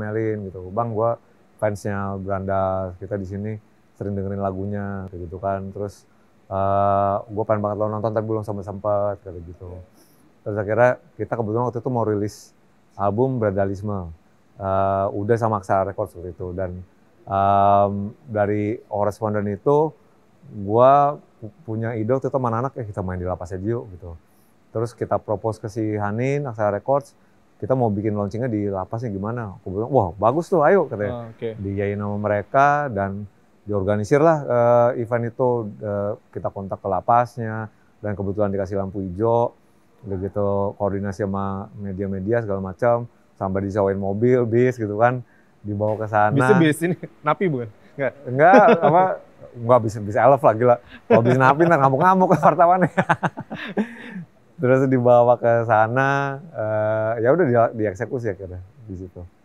emailin gitu. Bang gue fansnya Branda kita di sini sering dengerin lagunya kayak gitu kan. Terus uh, gue pengen banget lo nonton tapi belum sempat sempat kayak gitu. Terus akhirnya kita kebetulan waktu itu mau rilis album Brandalisme. Uh, udah sama Aksara Records waktu itu. Dan um, dari responden itu gue punya ide waktu itu sama anak ya kita main di lapas aja yuk gitu. Terus kita propose ke si Hanin Aksara Records kita mau bikin launchingnya di lapasnya gimana? Aku bilang wah bagus tuh ayo katanya. Oh, okay. diyain sama mereka dan diorganisir lah uh, event itu uh, kita kontak ke lapasnya dan kebetulan dikasih lampu hijau udah gitu koordinasi sama media-media segala macam sampai disewain mobil bis gitu kan dibawa ke sana. Bisa bis ini napi bukan? Enggak enggak apa enggak bisa bisa elf lah gila. Kalau bisa napi ntar ngamuk-ngamuk wartawannya terus dibawa ke sana uh, ya udah di, dieksekusi akhirnya di situ